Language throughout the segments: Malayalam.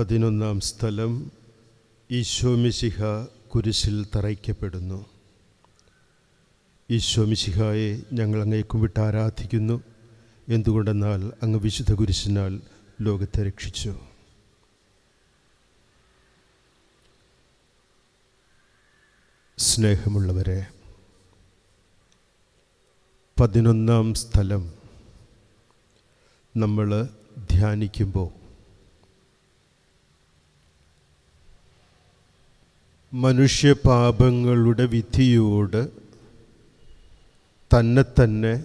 പതിനൊന്നാം സ്ഥലം ഈശോമിശിഹ കുരിശിൽ തറയ്ക്കപ്പെടുന്നു. ഈശോമിശിഹായെ ഞങ്ങൾ അങ്ങേക്കും വിട്ട് ആരാധിക്കുന്നു. എന്തുകൊണ്ടെന്നാൽ അങ്ങ് വിശുദ്ധ കുരിശിനാൽ ലോകത്തെ രക്ഷിച്ചു. സ്നേഹമുള്ളവരെ പതിനൊന്നാം സ്ഥലം നമ്മൾ ധ്യാനിക്കുമ്പോൾ മനുഷ്യപാപങ്ങളുടെ വിധിയോട് തന്നെ തന്നെ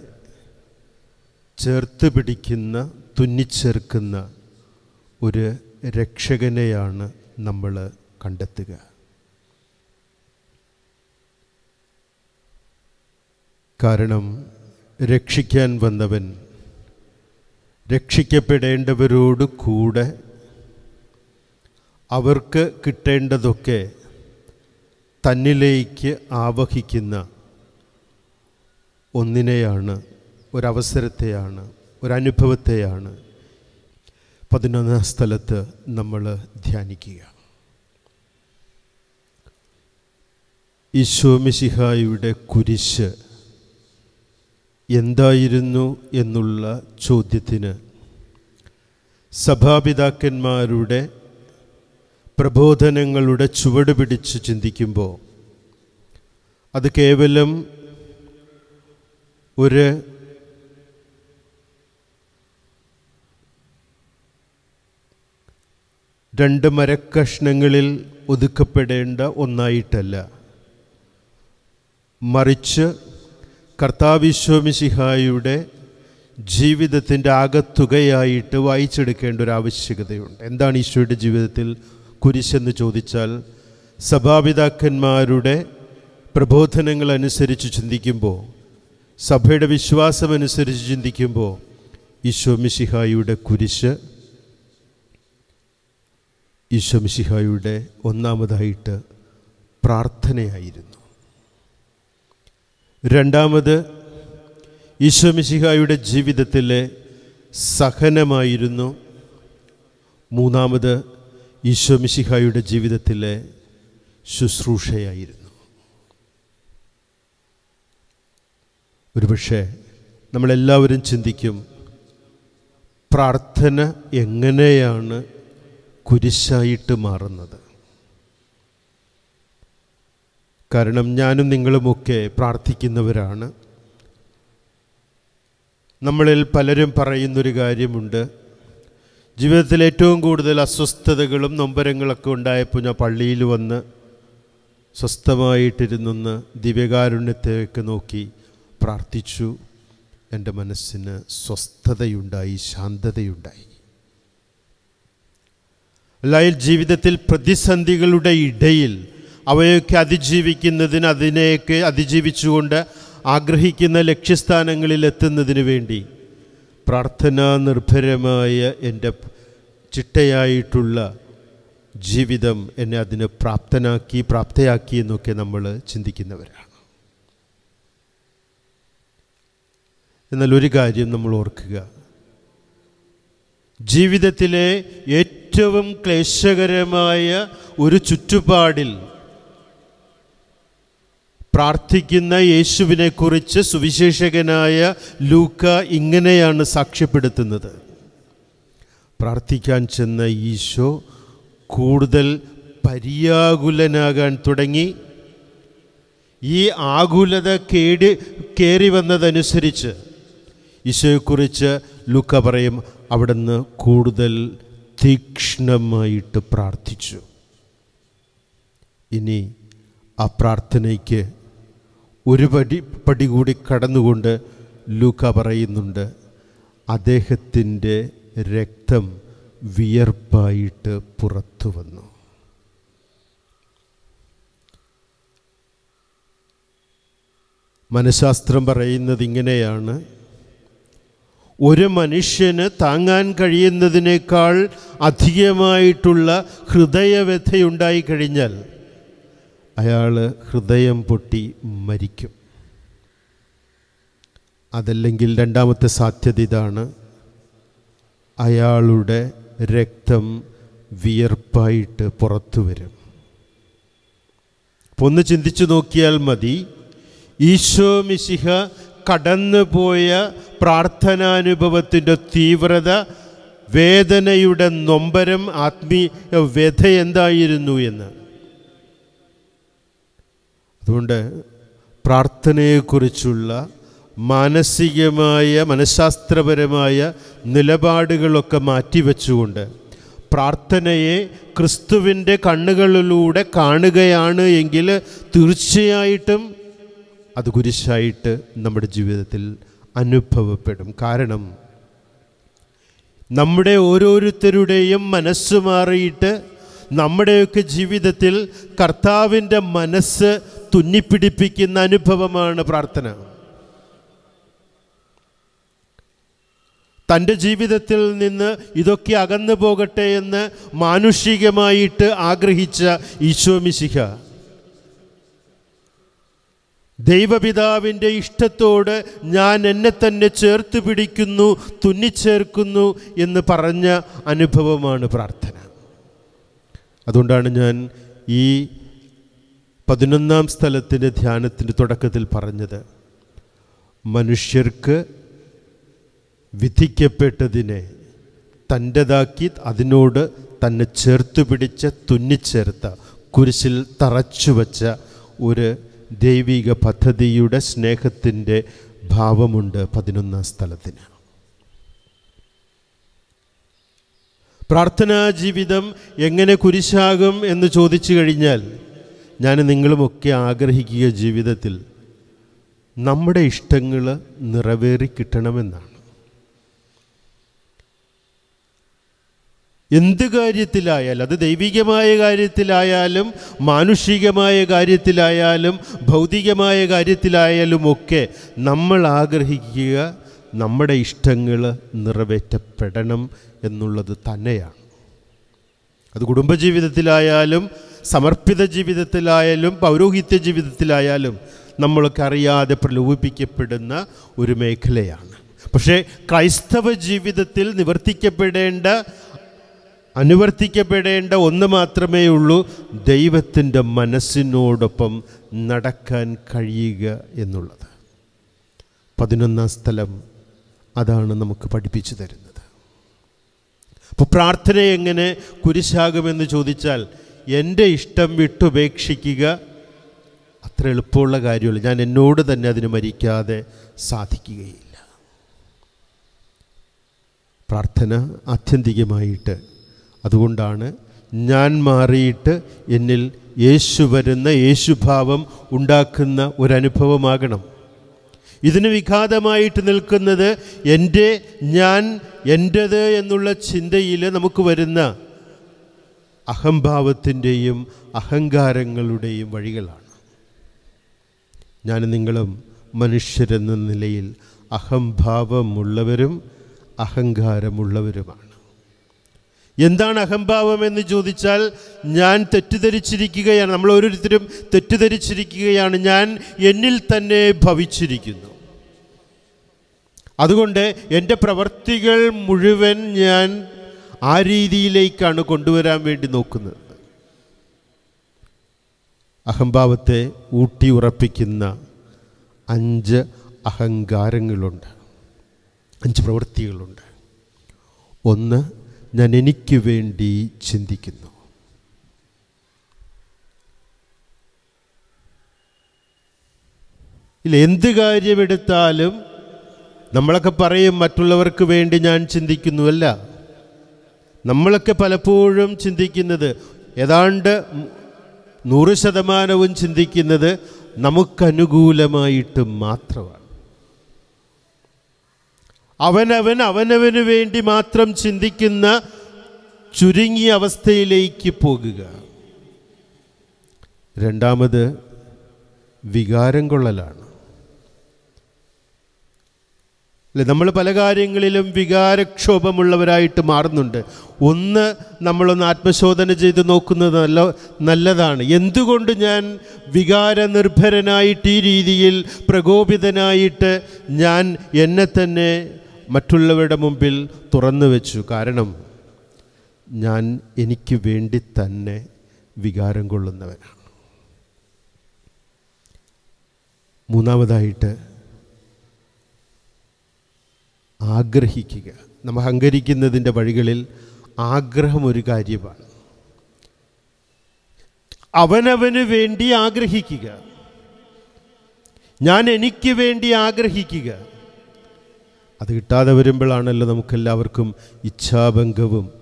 ചേർത്ത് പിടിക്കുന്ന തുന്നിച്ചേർക്കുന്ന ഒരു രക്ഷകനെയാണ് നമ്മൾ കണ്ടെത്തുക. കാരണം രക്ഷിക്കാൻ വന്നവൻ രക്ഷിക്കപ്പെടേണ്ടവരോട് കൂടെ അവർക്ക് കിട്ടേണ്ടതൊക്കെ തന്നിലേക്ക് ആവഹിക്കുന്ന ഒന്നിനെയാണ് ഒരവസരത്തെയാണ് ഒരനുഭവത്തെയാണ് പതിനൊന്നാം സ്ഥലത്ത് നമ്മൾ ധ്യാനിക്കുക. ഈശോമിശിഹായുടെ കുരിശ് എന്തായിരുന്നു എന്നുള്ള ചോദ്യത്തിന് സഭാപിതാക്കന്മാരുടെ പ്രബോധനങ്ങളുടെ ചുവട് പിടിച്ച് ചിന്തിക്കുമ്പോൾ അത് കേവലം ഒരു രണ്ട് മരക്കഷ്ണങ്ങളിൽ ഒതുക്കപ്പെടേണ്ട ഒന്നായിട്ടല്ല. മറിച്ച് കർത്താവിശ്വമിശിഹായുടെ ജീവിതത്തിന്റെ ആകത്തുകയായിട്ട് വായിച്ചെടുക്കേണ്ട ഒരു ആവശ്യകതയുണ്ട്. എന്താണ് ഈശോയുടെ ജീവിതത്തിൽ കുരിശെന്ന് ചോദിച്ചാൽ സഭാപിതാക്കന്മാരുടെ പ്രബോധനങ്ങൾ അനുസരിച്ച് ചിന്തിക്കുമ്പോൾ സഭയുടെ വിശ്വാസമനുസരിച്ച് ചിന്തിക്കുമ്പോൾ ഈശോമിഷിഹായിയുടെ കുരിശ് ഈശോമിഷിഹായിയുടെ ഒന്നാമതായിട്ട് പ്രാർത്ഥനയായിരുന്നു. രണ്ടാമത് ഈശോമിഷിഹായിയുടെ ജീവിതത്തിലെ സഹനമായിരുന്നു. മൂന്നാമത് ഈശോമിശിഹായുടെ ജീവിതത്തിലെ ശുശ്രൂഷയായിരുന്നു. ഒരുപക്ഷെ നമ്മളെല്ലാവരും ചിന്തിക്കും പ്രാർത്ഥന എങ്ങനെയാണ് കുരിശായിട്ട് മാറുന്നത്? കാരണം ഞാനും നിങ്ങളുമൊക്കെ പ്രാർത്ഥിക്കുന്നവരാണ്. നമ്മളിൽ പലരും പറയുന്നൊരു കാര്യമുണ്ട് ജീവിതത്തിൽ ഏറ്റവും കൂടുതൽ അസ്വസ്ഥതകളും നൊമ്പരങ്ങളൊക്കെ ഉണ്ടായപ്പോൾ ഞാൻ പള്ളിയിൽ വന്ന് സ്വസ്ഥമായിട്ടിരുന്നൊന്ന് ദിവ്യകാരുണ്യത്തേക്ക് നോക്കി പ്രാർത്ഥിച്ചു. എന്റെ മനസ്സിന് സ്വസ്ഥതയുണ്ടായി ശാന്തതയുണ്ടായി. അല്ലായിൽ ജീവിതത്തിൽ പ്രതിസന്ധികളുടെ ഇടയിൽ അവയൊക്കെ അതിജീവിക്കുന്നതിന് അതിനെയൊക്കെ അതിജീവിച്ചുകൊണ്ട് ആഗ്രഹിക്കുന്ന ലക്ഷ്യസ്ഥാനങ്ങളിൽ എത്തുന്നതിന് വേണ്ടി പ്രാർത്ഥനാ നിർഭരമായ എന്റെ ചിട്ടയായിട്ടുള്ള ജീവിതം എന്നെ അതിന് പ്രാപ്തനാക്കി പ്രാപ്തയാക്കി എന്നൊക്കെ നമ്മൾ ചിന്തിക്കുന്നവരാണ്. എന്നാൽ ഒരു കാര്യം നമ്മൾ ഓർക്കുക. ജീവിതത്തിലെ ഏറ്റവും ക്ലേശകരമായ ഒരു ചുറ്റുപാടിൽ പ്രാർത്ഥിക്കുന്ന യേശുവിനെക്കുറിച്ച് സുവിശേഷകനായ ലൂക്ക ഇങ്ങനെയാണ് സാക്ഷ്യപ്പെടുത്തുന്നത്. പ്രാർത്ഥിക്കാൻ ചെന്ന ഈശോ കൂടുതൽ പര്യാകുലനാകാൻ തുടങ്ങി. ഈ ആകുലത കേടി കയറി വന്നതനുസരിച്ച് ഈശോയെക്കുറിച്ച് ലുക്ക പറയും അവിടുന്ന് കൂടുതൽ തീക്ഷ്ണമായിട്ട് പ്രാർത്ഥിച്ചു. ഇനി ആ പ്രാർത്ഥനയ്ക്ക് ഒരു പടി പടി കൂടി കടന്നുകൊണ്ട് ലൂക്ക പറയുന്നുണ്ട് അദ്ദേഹത്തിന്റെ രക്തം വിയർപ്പായിട്ട് പുറത്തു വന്നു. മനഃശാസ്ത്രം പറയുന്നത് ഇങ്ങനെയാണ്. ഒരു മനുഷ്യന് താങ്ങാൻ കഴിയുന്നതിനേക്കാൾ അധികമായിട്ടുള്ള ഹൃദയവ്യഥയുണ്ടായി കഴിഞ്ഞാൽ അയാൾ ഹൃദയം പൊട്ടി മരിക്കും. അതല്ലെങ്കിൽ രണ്ടാമത്തെ സാധ്യത ഇതാണ്. അയാളുടെ രക്തം വിയർപ്പായിട്ട് പുറത്തു വരും. ഒന്ന് ചിന്തിച്ചു നോക്കിയാൽ മതി. ഈശോ മിശിഹ കടന്നുപോയ പ്രാർത്ഥനാനുഭവത്തിന്റെ തീവ്രത വേദനയുടെ നൊമ്പരം ആത്മീയ വ്യഥ എന്തായിരുന്നു എന്ന്. അതുകൊണ്ട് പ്രാർത്ഥനയെക്കുറിച്ചുള്ള മാനസികമായ മനഃശാസ്ത്രപരമായ നിലപാടുകളൊക്കെ മാറ്റിവെച്ചുകൊണ്ട് പ്രാർത്ഥനയെ ക്രിസ്തുവിന്റെ കണ്ണുകളിലൂടെ കാണുകയാണ് എങ്കിൽ തീർച്ചയായിട്ടും അത് കുരിശായിട്ട് നമ്മുടെ ജീവിതത്തിൽ അനുഭവപ്പെടും. കാരണം നമ്മുടെ ഓരോരുത്തരുടെയും മനസ്സ് മാറിയിട്ട് നമ്മുടെയൊക്കെ ജീവിതത്തിൽ കർത്താവിന്റെ മനസ്സ് തുന്നിപ്പിടിപ്പിക്കുന്ന അനുഭവമാണ് പ്രാർത്ഥന. തന്റെ ജീവിതത്തിൽ നിന്ന് ഇതൊക്കെ അകന്നു പോകട്ടെ എന്ന് മാനുഷികമായിട്ട് ആഗ്രഹിച്ച ഈശോമിശിഹ ദൈവപിതാവിന്റെ ഇഷ്ടത്തോട് ഞാൻ എന്നെ തന്നെ ചേർത്ത് പിടിക്കുന്നു തുന്നിച്ചേർക്കുന്നു എന്ന് പറഞ്ഞ അനുഭവമാണ് പ്രാർത്ഥന. അതുകൊണ്ടാണ് ഞാൻ ഈ പതിനൊന്നാം സ്ഥലത്തിന്റെ ധ്യാനത്തിന്റെ തുടക്കത്തിൽ പറഞ്ഞത്. മനുഷ്യർക്ക് വിധിക്കപ്പെട്ടതിനെ തന്റെതാക്കി അതിനോട് തന്നെ ചേർത്ത് പിടിച്ച തുന്നിച്ചേർത്ത കുരിശിൽ തറച്ചു വച്ച ഒരു ദൈവിക പദ്ധതിയുടെ സ്നേഹത്തിന്റെ ഭാവമുണ്ട് പതിനൊന്നാം സ്ഥലത്തിന്. പ്രാർത്ഥനാ ജീവിതം എങ്ങനെ കുരിശാകും എന്ന് ചോദിച്ചു കഴിഞ്ഞാൽ ഞാൻ നിങ്ങളുമൊക്കെ ആഗ്രഹിക്കുക ജീവിതത്തിൽ നമ്മുടെ ഇഷ്ടങ്ങൾ നിറവേറി കിട്ടണമെന്നാണ്. എന്ത് കാര്യത്തിലായാലും അത് ദൈവികമായ കാര്യത്തിലായാലും മാനുഷികമായ കാര്യത്തിലായാലും ഭൗതികമായ കാര്യത്തിലായാലും ഒക്കെ നമ്മൾ ആഗ്രഹിക്കുക നമ്മുടെ ഇഷ്ടങ്ങൾ നിറവേറ്റപ്പെടണം എന്നുള്ളത് തന്നെയാണ്. അത് കുടുംബജീവിതത്തിലായാലും സമർപ്പിത ജീവിതത്തിലായാലും പൗരോഹിത്യ ജീവിതത്തിലായാലും നമ്മളൊക്കെ അറിയാതെ പ്രലോഭിപ്പിക്കപ്പെടുന്ന ഒരു മേഖലയാണ്. പക്ഷേ ക്രൈസ്തവ ജീവിതത്തിൽ നിവർത്തിക്കപ്പെടേണ്ട അനുവർത്തിക്കപ്പെടേണ്ട ഒന്ന് മാത്രമേ ഉള്ളൂ ദൈവത്തിന്റെ മനസ്സിനോടൊപ്പം നടക്കാൻ കഴിയുക എന്നുള്ളത്. പതിനൊന്നാം സ്ഥലം അതാണ് നമുക്ക് പഠിപ്പിച്ചു തരുന്നത്. അപ്പോൾ പ്രാർത്ഥന എങ്ങനെ കുരിശാകുമെന്ന് ചോദിച്ചാൽ എന്റെ ഇഷ്ടം വിട്ടുപേക്ഷിക്കുക അത്ര എളുപ്പമുള്ള കാര്യമല്ല. ഞാൻ എന്നോട് തന്നെ അതിന് മരിക്കാതെ സാധിക്കുകയില്ല. പ്രാർത്ഥന ആത്യന്തികമായിട്ട് അതുകൊണ്ടാണ് ഞാൻ മാറിയിട്ട് എന്നിൽ യേശു വരുന്ന യേശുഭാവം ഉണ്ടാക്കുന്ന ഒരനുഭവമാകണം. ഇതിന് വിഘാതമായിട്ട് നിൽക്കുന്നത് എന്റെ ഞാൻ എന്റേത് എന്നുള്ള ചിന്തയിൽ നമുക്ക് വരുന്ന അഹംഭാവത്തിന്റെയും അഹങ്കാരങ്ങളുടെയും വഴികളാണ്. ഞാൻ നിങ്ങളും മനുഷ്യരെന്ന നിലയിൽ അഹംഭാവമുള്ളവരും അഹങ്കാരമുള്ളവരുമാണ്. എന്താണ് അഹംഭാവം എന്ന് ചോദിച്ചാൽ ഞാൻ തെറ്റിദ്ധരിച്ചിരിക്കുകയാണ്. നമ്മൾ ഓരോരുത്തരും തെറ്റിദ്ധരിച്ചിരിക്കുകയാണ്. ഞാൻ എന്നിൽ തന്നെ ഭവിച്ചിരിക്കുന്നു. അതുകൊണ്ട് എന്റെ പ്രവർത്തികൾ മുഴുവൻ ഞാൻ ആ രീതിയിലേക്കാണ് കൊണ്ടുവരാൻ വേണ്ടി നോക്കുന്നത്. അഹംഭാവത്തെ ഊട്ടി ഉറപ്പിക്കുന്ന അഞ്ച് അഹങ്കാരങ്ങളുണ്ട്. അഞ്ച് പ്രവൃത്തികളുണ്ട്. ഒന്ന് ഞാൻ എനിക്ക് വേണ്ടി ചിന്തിക്കുന്നു. ഇല്ല എന്ത് കാര്യമെടുത്താലും നമ്മളൊക്കെ പറയും മറ്റുള്ളവർക്ക് വേണ്ടി ഞാൻ ചിന്തിക്കുന്നുവല്ല നമ്മളൊക്കെ പലപ്പോഴും ചിന്തിക്കുന്നത് ഏതാണ്ട് നൂറ് ശതമാനവും ചിന്തിക്കുന്നത് നമുക്കനുകൂലമായിട്ട് മാത്രമാണ്. അവനവൻ അവനവന് വേണ്ടി മാത്രം ചിന്തിക്കുന്ന ചുരുങ്ങിയ അവസ്ഥയിലേക്ക് പോകുക. രണ്ടാമത് വികാരം കൊള്ളലാണ്. അല്ലെ നമ്മൾ പല കാര്യങ്ങളിലും വികാരക്ഷോഭമുള്ളവരായിട്ട് മാറുന്നുണ്ട്. ഒന്ന് നമ്മളൊന്ന് ആത്മശോധന ചെയ്ത് നോക്കുന്നത് നല്ല നല്ലതാണ്. എന്തുകൊണ്ട് ഞാൻ വികാരനിർഭരനായിട്ട് ഈ രീതിയിൽ പ്രകോപിതനായിട്ട് ഞാൻ എന്നെ തന്നെ മറ്റുള്ളവരുടെ മുമ്പിൽ തുറന്നു വെച്ചു. കാരണം ഞാൻ എനിക്ക് വേണ്ടി തന്നെ വികാരം കൊള്ളുന്നവനാണ്. മൂന്നാമതായിട്ട് ആഗ്രഹിക്കുക. നമ്മൾ അഹങ്കരിക്കുന്നതിന്റെ വഴികളിൽ ആഗ്രഹം ഒരു കാര്യമാണ്. അവനവന് വേണ്ടി ആഗ്രഹിക്കുക. ഞാൻ എനിക്ക് വേണ്ടി ആഗ്രഹിക്കുക. അത് കിട്ടാതെ വരുമ്പോഴാണല്ലോ നമുക്കെല്ലാവർക്കും ഇച്ഛാഭംഗവും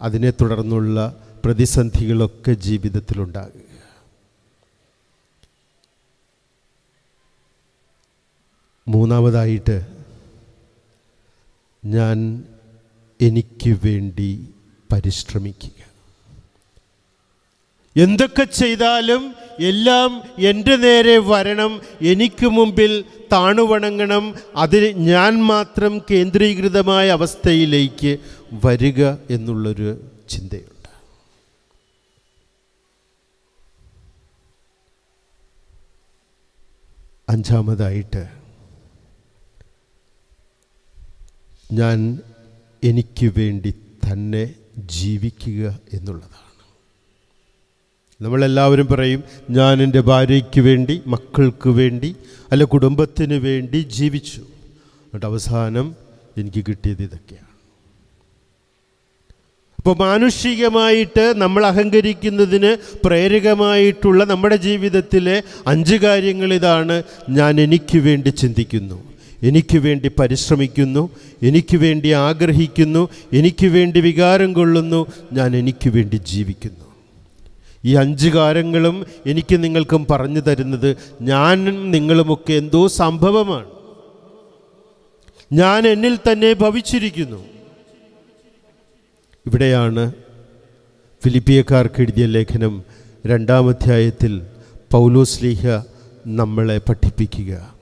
അതിനെ തുടർന്നുള്ള പ്രതിസന്ധികളൊക്കെ ജീവിതത്തിലുണ്ടാകുക. മൂന്നാമതായിട്ട് ഞാൻ എനിക്ക് വേണ്ടി പരിശ്രമിക്കുക. എന്തൊക്കെ ചെയ്താലും എല്ലാം എന്റെ നേരെ വരണം എനിക്ക് മുമ്പിൽ താണുവണങ്ങണം അതിൽ ഞാൻ മാത്രം കേന്ദ്രീകൃതമായ അവസ്ഥയിലേക്ക് വരിക എന്നുള്ളൊരു ചിന്തയുണ്ട്. അഞ്ചാമതായിട്ട് ഞാൻ എനിക്ക് വേണ്ടി തന്നെ ജീവിക്കുക എന്നുള്ളതാണ്. നമ്മളെല്ലാവരും പറയും ഞാൻ എന്റെ ഭാര്യയ്ക്ക് വേണ്ടി മക്കൾക്ക് വേണ്ടി അല്ല കുടുംബത്തിന് വേണ്ടി ജീവിച്ചു. എന്നിട്ട് അവസാനം എനിക്ക് കിട്ടിയത് ഇതൊക്കെയാണ്. അപ്പോൾ മാനുഷികമായിട്ട് നമ്മൾ അഹങ്കരിക്കുന്നതിന് പ്രേരകമായിട്ടുള്ള നമ്മുടെ ജീവിതത്തിലെ അഞ്ച് കാര്യങ്ങൾ ഇതാണ്. ഞാൻ എനിക്ക് വേണ്ടി ചിന്തിക്കുന്നു എനിക്ക് വേണ്ടി പരിശ്രമിക്കുന്നു എനിക്ക് വേണ്ടി ആഗ്രഹിക്കുന്നു എനിക്ക് വേണ്ടി വികാരം കൊള്ളുന്നു ഞാൻ എനിക്ക് വേണ്ടി ജീവിക്കുന്നു. ഈ അഞ്ച് കാര്യങ്ങളും എനിക്ക് നിങ്ങൾക്കും പറഞ്ഞു തരുന്നത്. ഞാനും നിങ്ങളുമൊക്കെ എന്തോ സംഭവമാണ്. ഞാൻ എന്നിൽ തന്നെ ഭവിച്ചിരിക്കുന്നു. ഇവിടെയാണ് ഫിലിപ്പിയക്കാർക്ക് എഴുതിയ ലേഖനം രണ്ടാമധ്യായത്തിൽ പൗലോസ്ലീഹ നമ്മളെ പഠിപ്പിക്കുക.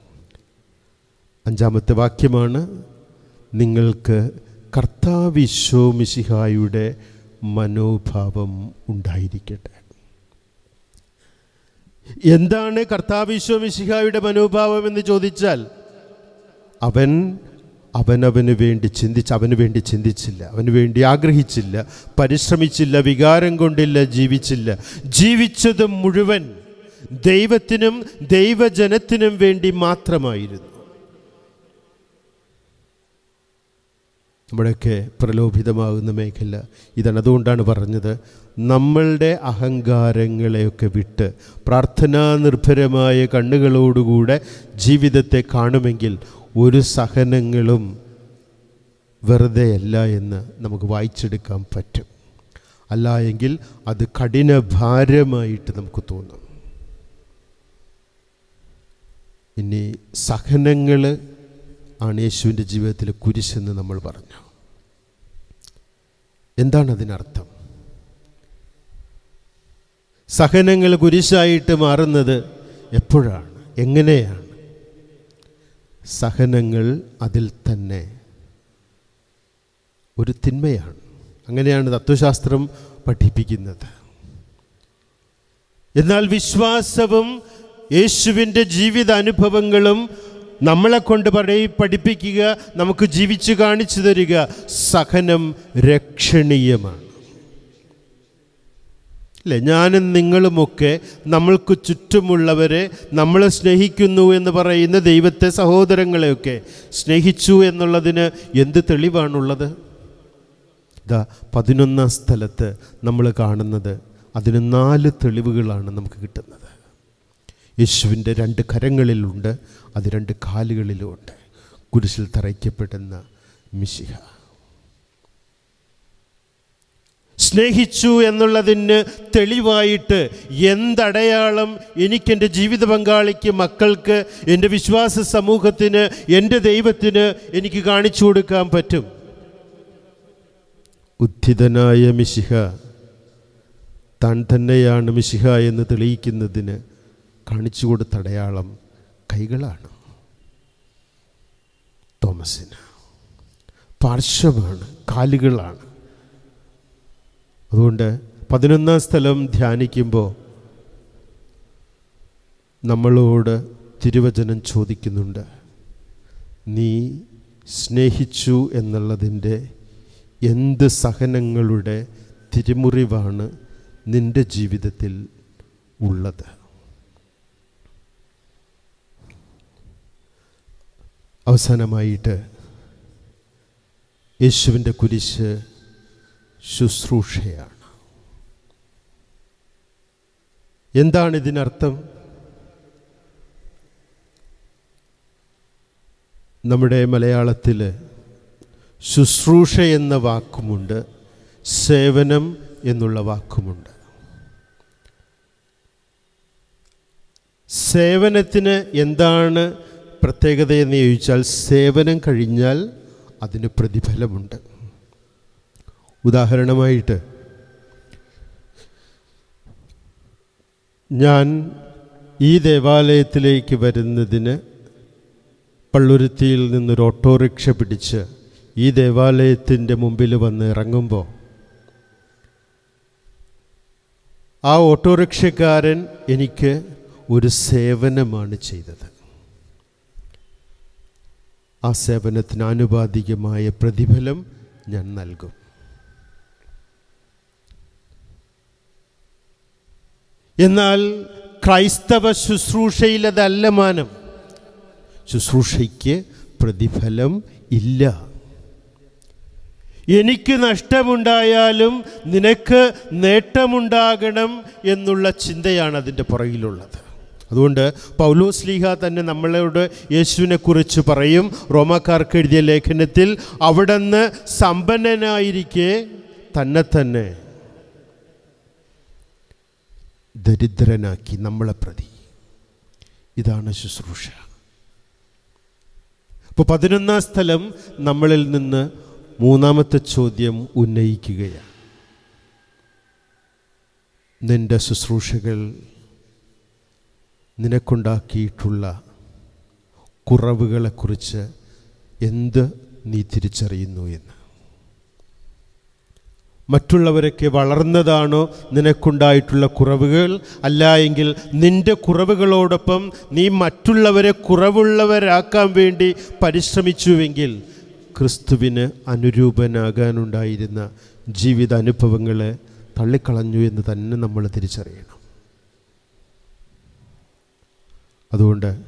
അഞ്ചാമത്തെ വാക്യമാണ് നിങ്ങൾക്ക് കർത്താവിശ്വമിശിഹായുടെ മനോഭാവം ഉണ്ടായിരിക്കട്ടെ. എന്താണ് കർത്താവിശ്വമിശിഹായുടെ മനോഭാവം എന്ന് ചോദിച്ചാൽ അവൻ അവനവന് വേണ്ടി ചിന്തിച്ച് അവന് വേണ്ടി ചിന്തിച്ചില്ല അവന് വേണ്ടി ആഗ്രഹിച്ചില്ല പരിശ്രമിച്ചില്ല വികാരം കൊണ്ടില്ല ജീവിച്ചില്ല. ജീവിച്ചത് മുഴുവൻ ദൈവത്തിനും ദൈവജനത്തിനും വേണ്ടി മാത്രമായിരുന്നു. നമ്മുടെയൊക്കെ പ്രലോഭിതമാകുന്ന മേഖല ഇതാണ്. അതുകൊണ്ടാണ് പറഞ്ഞത് നമ്മളുടെ അഹങ്കാരങ്ങളെയൊക്കെ വിട്ട് പ്രാർത്ഥനാ നിർഭരമായ കണ്ണുകളോടുകൂടെ ജീവിതത്തെ കാണുമെങ്കിൽ ഒരു സഹനങ്ങളും വെറുതെയല്ല എന്ന് നമുക്ക് വായിച്ചെടുക്കാൻ പറ്റും. അല്ല എങ്കിൽ അത് കഠിന ഭാരമായിട്ട് നമുക്ക് തോന്നും. ഇനി സഹനങ്ങൾ ആണ് യേശുവിന്റെ ജീവിതത്തിലെ കുരിശെന്ന് നമ്മൾ പറഞ്ഞു. എന്താണ് അതിനർത്ഥം? സഹനങ്ങൾ കുരിശായിട്ട് മാറുന്നത് എപ്പോഴാണ്? എങ്ങനെയാണ്? സഹനങ്ങൾ അതിൽ തന്നെ ഒരു തിന്മയാണ്. അങ്ങനെയാണ് തത്വശാസ്ത്രം പഠിപ്പിക്കുന്നത്. എന്നാൽ വിശ്വാസവും യേശുവിന്റെ ജീവിത അനുഭവങ്ങളും നമ്മളെ കൊണ്ട് പഠിപ്പിക്കുക നമുക്ക് ജീവിച്ചു കാണിച്ചു തരിക സഹനം രക്ഷണീയമാണ്. അല്ലേ? ഞാനും നിങ്ങളുമൊക്കെ നമ്മൾക്ക് ചുറ്റുമുള്ളവരെ നമ്മളെ സ്നേഹിക്കുന്നു എന്ന് പറയുന്ന ദൈവത്തെ സഹോദരങ്ങളെയൊക്കെ സ്നേഹിച്ചു എന്നുള്ളതിന് എന്ത് തെളിവാണുള്ളത്? ഇതാ പതിനൊന്നാം സ്ഥലത്ത് നമ്മൾ കാണുന്നത് അതിന് നാല് തെളിവുകളാണ് നമുക്ക് കിട്ടുന്നത്. യേശുവിന്റെ രണ്ട് കരങ്ങളിലുണ്ട് അത് രണ്ട് കാലുകളിലുമുണ്ട് കുരിശിൽ തറയ്ക്കപ്പെടുന്ന മിശിഹ. സ്നേഹിച്ചു എന്നുള്ളതിന് തെളിവായിട്ട് എന്തടയാളം എനിക്കെന്റെ ജീവിത പങ്കാളിക്ക് മക്കൾക്ക് എന്റെ വിശ്വാസ സമൂഹത്തിന് എന്റെ ദൈവത്തിന് എനിക്ക് കാണിച്ചു കൊടുക്കാൻ പറ്റും? ഉദ്ധിതനായ മിശിഹ താൻ തന്നെയാണ് മിശിഹ എന്ന് തെളിയിക്കുന്നതിന് കാണിച്ചു കൊടുത്ത അടയാളം കൈകളാണ്. തോമസിന് പാർശ്വമാണ് കാലുകളാണ്. അതുകൊണ്ട് പതിനൊന്നാം സ്ഥലം ധ്യാനിക്കുമ്പോൾ നമ്മളോട് തിരുവചനം ചോദിക്കുന്നുണ്ട് നീ സ്നേഹിച്ചു എന്നുള്ളതിന്റെ എന്ത് സഹനങ്ങളുടെ തിരിമുറിവാണ് നിന്റെ ജീവിതത്തിൽ ഉള്ളത്? അവസാനമായിട്ട് യേശുവിന്റെ കുരിശ് ശുശ്രൂഷയാണ്. എന്താണ് ഇതിനർത്ഥം? നമ്മുടെ മലയാളത്തിൽ ശുശ്രൂഷ എന്ന വാക്കുമുണ്ട് സേവനം എന്നുള്ള വാക്കുമുണ്ട്. സേവനത്തിന് എന്താണ് പ്രത്യേകതയെന്ന് ചോദിച്ചാൽ സേവനം കഴിഞ്ഞാൽ അതിന് പ്രതിഫലമുണ്ട്. ഉദാഹരണമായിട്ട് ഞാൻ ഈ ദേവാലയത്തിലേക്ക് വരുന്നതിന് പള്ളുരുത്തിയിൽ നിന്നൊരു ഓട്ടോറിക്ഷ പിടിച്ച് ഈ ദേവാലയത്തിന്റെ മുമ്പിൽ വന്ന് ഇറങ്ങുമ്പോൾ ആ ഓട്ടോറിക്ഷക്കാരൻ എനിക്ക് ഒരു സേവനമാണ് ചെയ്തത്. ആ സേവനത്തിന് ആനുപാതികമായ പ്രതിഫലം ഞാൻ നൽകും. എന്നാൽ ക്രൈസ്തവ ശുശ്രൂഷയിലതല്ല മാനം. ശുശ്രൂഷയ്ക്ക് പ്രതിഫലം ഇല്ല. എനിക്ക് നഷ്ടമുണ്ടായാലും നിനക്ക് നേട്ടമുണ്ടാകണം എന്നുള്ള ചിന്തയാണ് അതിന്റെ പുറകിലുള്ളത്. അതുകൊണ്ട് പൗലോസ് ലീഹ തന്നെ നമ്മളോട് യേശുവിനെക്കുറിച്ച് പറയും. റോമാക്കാർക്ക് എഴുതിയ ലേഖനത്തിൽ അവിടുന്ന് സമ്പന്നനായിരിക്കെ തന്നെ തന്നെ ദരിദ്രനാക്കി നമ്മളെ പ്രതി. ഇതാണ് ശുശ്രൂഷ. അപ്പോൾ പതിനൊന്നാം സ്ഥലം നമ്മളിൽ നിന്ന് മൂന്നാമത്തെ ചോദ്യം ഉന്നയിക്കുകയാണ്. നിന്റെ ശുശ്രൂഷകൾ നിനക്കുണ്ടാക്കിയിട്ടുള്ള കുറവുകളെക്കുറിച്ച് എന്ത് നീ തിരിച്ചറിയുന്നു എന്ന്? മറ്റുള്ളവരൊക്കെ വളർന്നതാണോ നിനക്കുണ്ടായിട്ടുള്ള കുറവുകൾ? അല്ല എങ്കിൽ നിന്റെ കുറവുകളോടൊപ്പം നീ മറ്റുള്ളവരെ കുറവുള്ളവരാക്കാൻ വേണ്ടി പരിശ്രമിച്ചുവെങ്കിൽ ക്രിസ്തുവിന് അനുരൂപനാകാനുണ്ടായിരുന്ന ജീവിത അനുഭവങ്ങളെ തള്ളിക്കളഞ്ഞു എന്ന് തന്നെ നമ്മൾ തിരിച്ചറിയണം. അതുകൊണ്ട്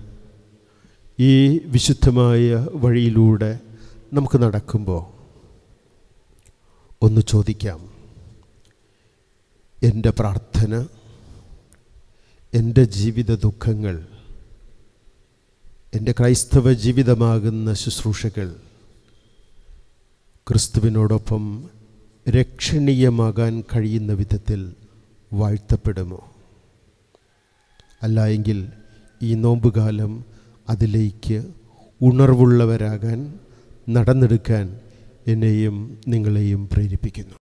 ഈ വിശുദ്ധമായ വഴിയിലൂടെ നമുക്ക് നടക്കുമ്പോൾ ഒന്ന് ചോദിക്കാം. എന്റെ പ്രാർത്ഥന എന്റെ ജീവിത ദുഃഖങ്ങൾ എന്റെ ക്രൈസ്തവ ജീവിതമാകുന്ന ശുശ്രൂഷകൾ ക്രിസ്തുവിനോടൊപ്പം രക്ഷണീയമാകാൻ കഴിയുന്ന വിധത്തിൽ വാഴ്ത്തപ്പെടുമോ? അല്ല എങ്കിൽ ഈ നോമ്പുകാലം അതിലേക്ക് ഉണർവുള്ളവരാകാൻ നടന്നെടുക്കാൻ എന്നെയും നിങ്ങളെയും പ്രേരിപ്പിക്കുന്നു.